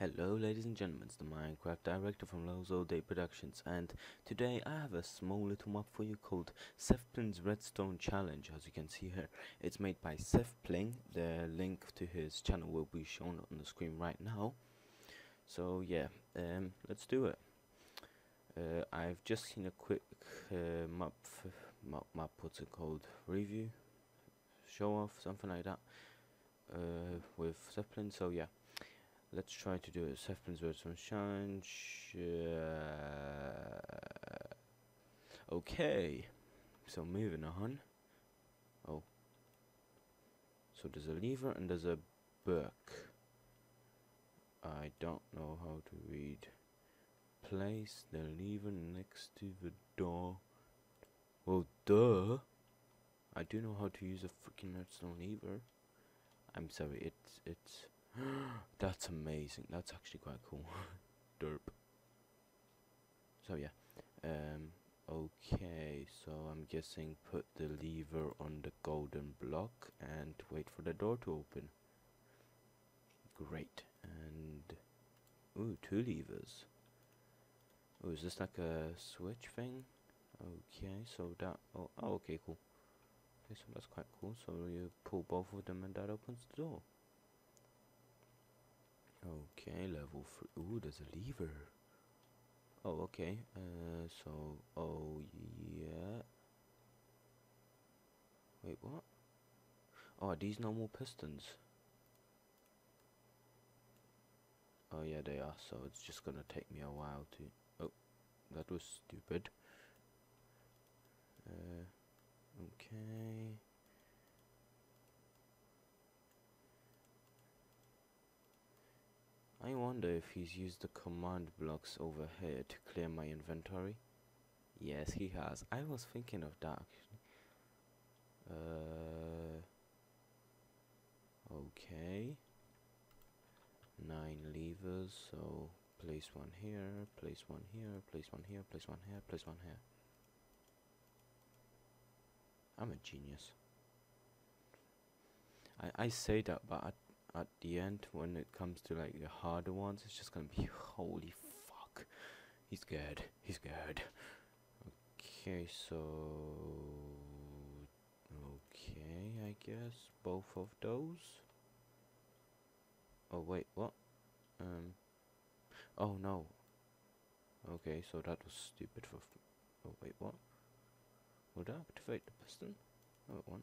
Hello ladies and gentlemen, it's the Minecraft director from All Day Productions and today I have a small little map for you called SethBling's Redstone Challenge as you can see here. It's made by SethBling, the link to his channel will be shown on the screen right now. So yeah, um, let's do it. Uh, I've just seen a quick uh, map, map, map, what's it called, review, show off, something like that uh, with SethBling, so yeah let's try to do it. SethBling's Redstone Challenge. Uh, okay, so moving on. Oh, so there's a lever and there's a book. I don't know how to read. Place the lever next to the door. Well, duh. I do know how to use a freaking redstone lever. I'm sorry, it's it's That's amazing. That's actually quite cool. Derp. So yeah. Um okay, so I'm guessing put the lever on the golden block and wait for the door to open. Great. And ooh, two levers. Oh, is this like a switch thing? Okay, so that oh, oh okay, cool. Okay, so that's quite cool. So you pull both of them and that opens the door. Okay, level three. Ooh, there's a lever. Oh, okay. Uh, so, oh yeah. Wait, what? Oh, these normal pistons? Oh yeah, they are. So it's just gonna take me a while to. Oh, that was stupid. Uh, okay. I wonder if he's used the command blocks over here to clear my inventory. Yes, he has. I was thinking of that actually. Uh, okay. Nine levers, so place one here, place one here, place one here, place one here, place one here. I'm a genius. I, I say that, but at the end when it comes to like the harder ones it's just gonna be holy fuck. He's good. He's good. Okay so okay I guess both of those. Oh wait what? Um oh no. Okay so that was stupid for oh wait what? Would I activate the piston? Oh one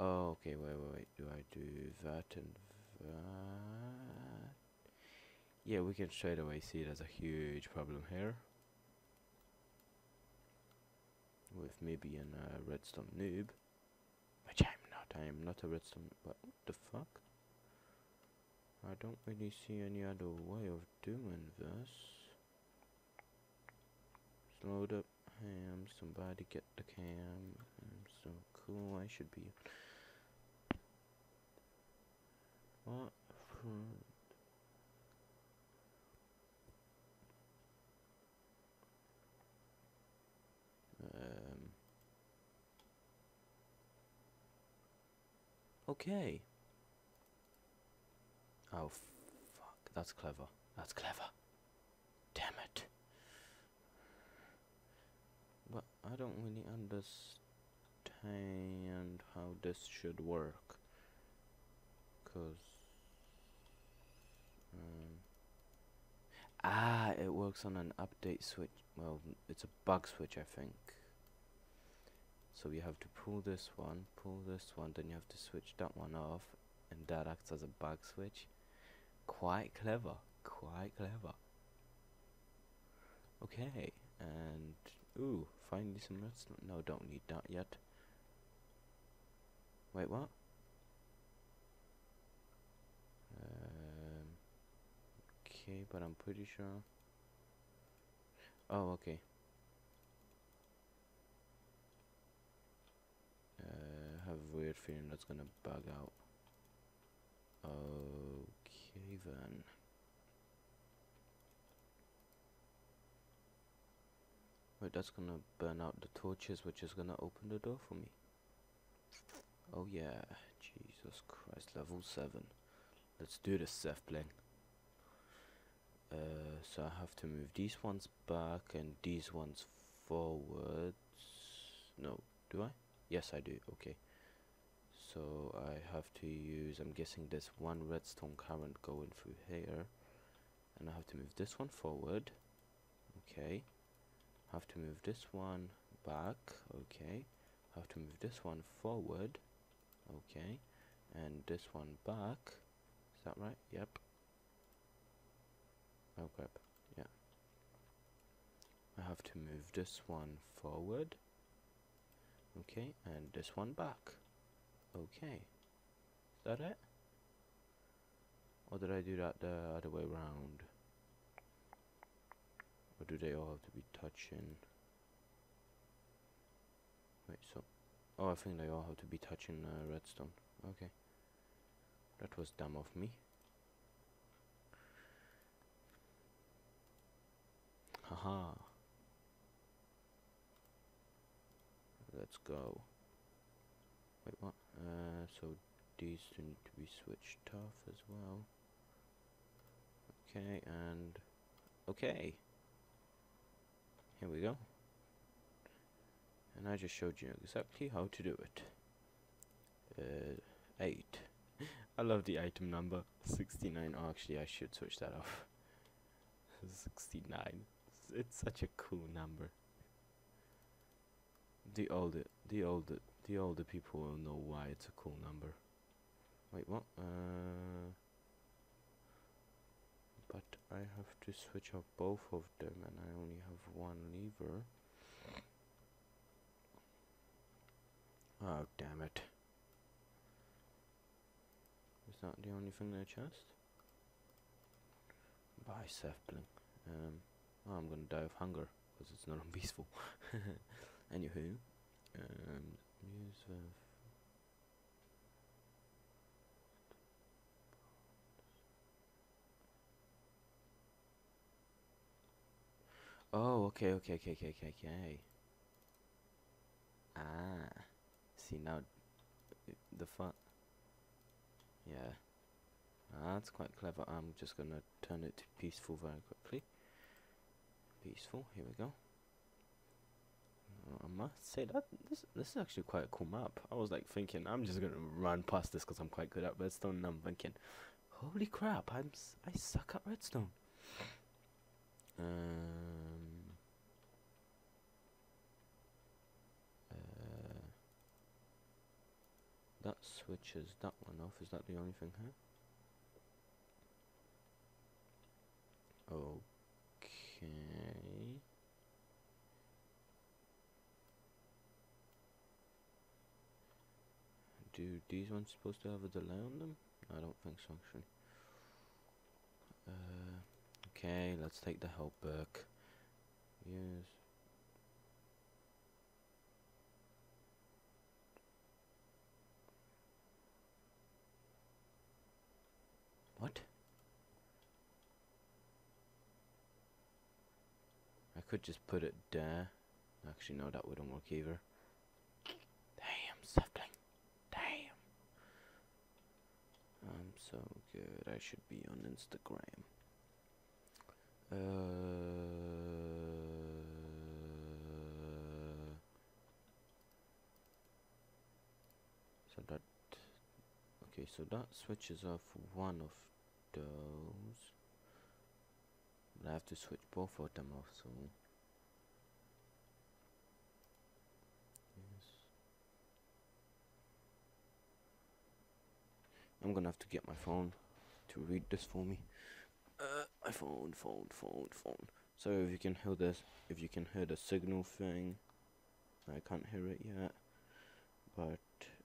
Oh, okay, wait, wait, wait. Do I do that and that? Yeah, we can straight away see there's a huge problem here. With me being a redstone noob. Which I'm not. I am not a redstone... What the fuck? I don't really see any other way of doing this. Slowed up ham. Somebody get the cam. I'm so cool. I should be... What? Um. Okay. Oh, fuck. That's clever. That's clever. Damn it. But I don't really understand how this should work. Because um, ah, it works on an update switch. Well, it's a bug switch, I think. So you have to pull this one, pull this one, then you have to switch that one off, and that acts as a bug switch. Quite clever, quite clever. Okay, and ooh, finally some redstone. No, don't need that yet. Wait, what? Okay, but I'm pretty sure. Oh, okay. Uh, have a weird feeling that's gonna bug out. Okay then. Wait, that's gonna burn out the torches, which is gonna open the door for me. Oh yeah, Jesus Christ, level 7. Let's do this, SethBling. Uh, so I have to move these ones back and these ones forwards. No, do I? Yes, I do. Okay. So I have to use, I'm guessing there's one redstone current going through here. And I have to move this one forward. Okay. Have to move this one back. Okay. Have to move this one forward. Okay. And this one back. Is that right? Yep. Oh crap. Yeah. I have to move this one forward. Okay. And this one back. Okay. Is that it? Or did I do that the other way around? Or do they all have to be touching? Wait, so... Oh, I think they all have to be touching uh, redstone. Okay. That was dumb of me. Haha. Let's go. Wait, what? Uh, so these two need to be switched off as well. Okay, and... Okay. Here we go. And I just showed you exactly how to do it. Uh, 8. I love the item number. 69. Oh, actually, I should switch that off. 69. It's such a cool number. The older, the older, the older people will know why it's a cool number. Wait, what? Uh, but I have to switch off both of them and I only have one lever. Oh, damn it. Is that the only thing in the chest? Bye, SethBling. Um, oh, I'm gonna die of hunger because it's not unpeaceful. Anywho, um, the Oh, okay, okay, okay, okay, okay, okay. Ah, see now, the fun. Yeah, ah, that's quite clever. I'm just gonna turn it to peaceful very quickly. Peaceful. Here we go. I must say that this this is actually quite a cool map. I was like thinking I'm just gonna run past this because I'm quite good at redstone. And I'm thinking, holy crap, I'm s I suck at redstone. Um. Uh, that switches that one off. Is that the only thing here? Okay. Do these ones supposed to have a delay on them? I don't think so actually. Uh, okay, let's take the help book. Yes. What? I could just put it there. Actually, no, that wouldn't work either. Damn, sapling. Damn. I'm so good. I should be on Instagram. Uh, so that okay so that switches off one of those but I have to switch both of them off so I'm gonna have to get my phone to read this for me uh, my phone, phone, phone, phone. So if you can hear this, if you can hear the signal thing, I can't hear it yet. But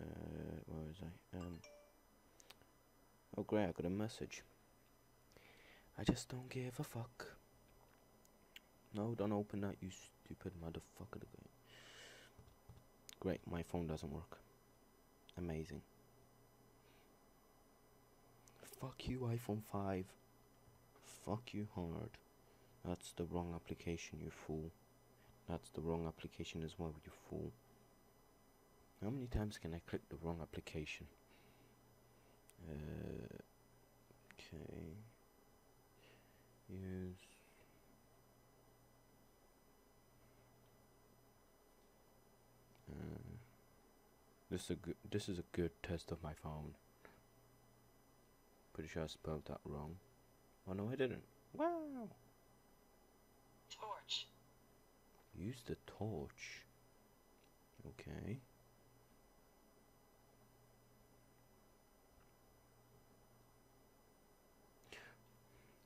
uh, where was I? Um. Oh great, I got a message. I just don't give a fuck. No, don't open that, you stupid motherfucker. Great, my phone doesn't work. Amazing. Fuck you, iPhone 5. Fuck you hard. That's the wrong application, you fool. That's the wrong application as well, you fool. How many times can I click the wrong application? Uh, Okay. Use. Uh, this is a good. This is a good test of my phone. Pretty sure I spelled that wrong. Oh no, I didn't. Wow. Torch. Use the torch. Okay.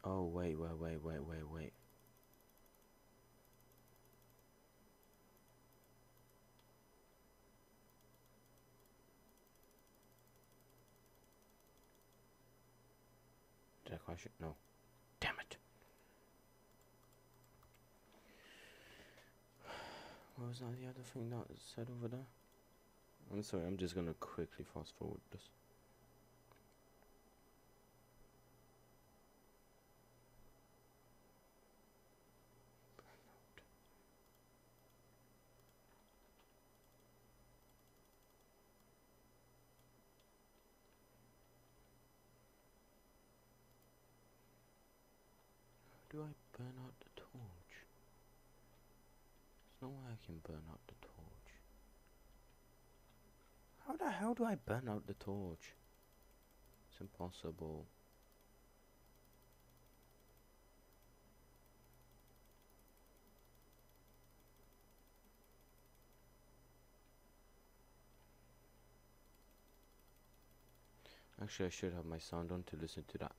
Oh, wait, wait, wait, wait, wait, wait. I? No. Damn it. What was that the other thing that said over there? I'm sorry, I'm just gonna quickly fast forward this. Do I burn out the torch? There's no way I can burn out the torch. How the hell do I burn out the torch? It's impossible. Actually, I should have my sound on to listen to that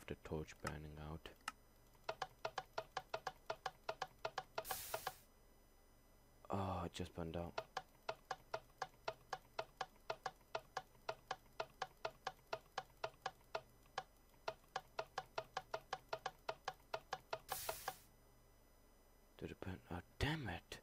of the torch burning out. Oh, it just burned out. Did it burn? Oh, damn it.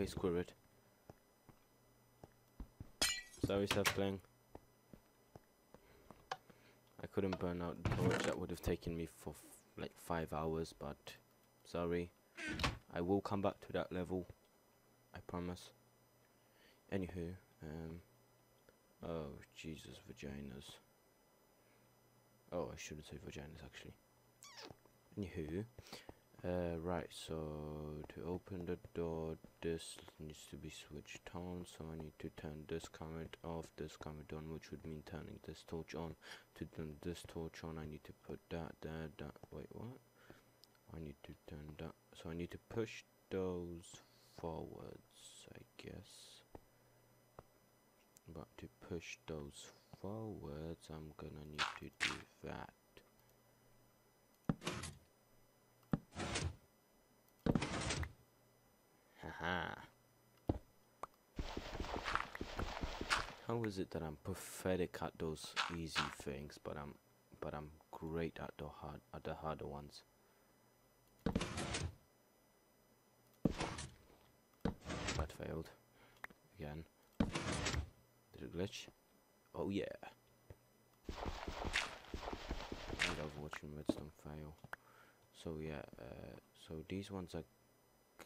Okay, screw it. Sorry, stop playing. I couldn't burn out the torch. That would have taken me for like five hours, but sorry. I will come back to that level. I promise. Anywho, um, oh Jesus, vaginas. Oh, I shouldn't say vaginas actually. Anywho, uh, right. So to open the door, this needs to be switched on. So I need to turn this current off, this current on, which would mean turning this torch on. To turn this torch on, I need to put that there. That wait, what? I need to turn that. So I need to push those forwards, I guess. But to push those forwards, I'm gonna need to do that. Haha. How is it that I'm pathetic at those easy things, but I'm but I'm great at the hard at the harder ones? That failed. Again. Did it glitch? Oh yeah. I love watching redstone fail. So yeah, uh, so these ones are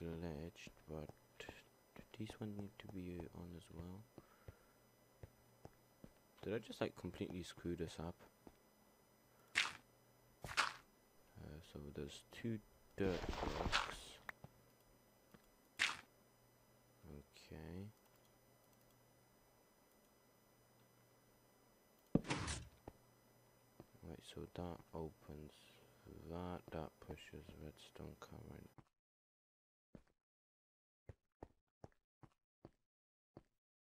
glitched, but these one need to be on as well. Did I just like completely screw this up? Uh, so there's two dirt blocks. Okay. Right, so that opens that, that pushes redstone current